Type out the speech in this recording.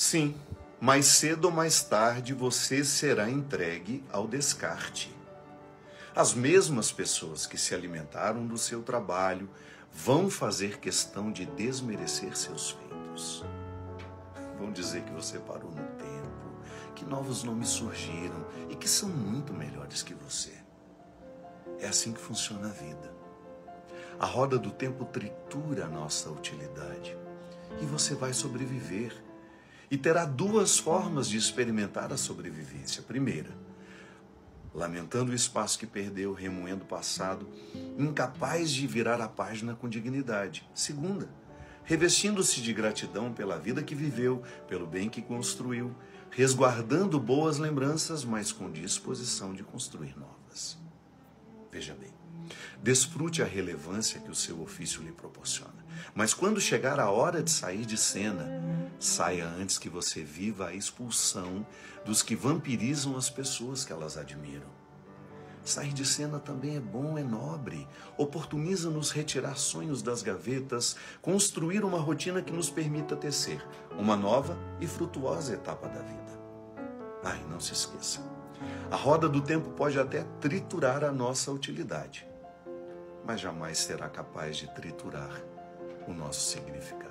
Sim, mais cedo ou mais tarde você será entregue ao descarte. As mesmas pessoas que se alimentaram do seu trabalho vão fazer questão de desmerecer seus feitos. Vão dizer que você parou no tempo, que novos nomes surgiram e que são muito melhores que você. É assim que funciona a vida. A roda do tempo tritura a nossa utilidade e você vai sobreviver e terá duas formas de experimentar a sobrevivência. Primeira, lamentando o espaço que perdeu, remoendo o passado, incapaz de virar a página com dignidade. Segunda, revestindo-se de gratidão pela vida que viveu, pelo bem que construiu, resguardando boas lembranças, mas com disposição de construir novas. Veja bem, desfrute a relevância que o seu ofício lhe proporciona. Mas quando chegar a hora de sair de cena, saia antes que você viva a expulsão dos que vampirizam as pessoas que elas admiram. Sair de cena também é bom, é nobre. Oportuniza-nos retirar sonhos das gavetas, construir uma rotina que nos permita tecer uma nova e frutuosa etapa da vida. Ai, não se esqueça. A roda do tempo pode até triturar a nossa utilidade, mas jamais será capaz de triturar o nosso significado.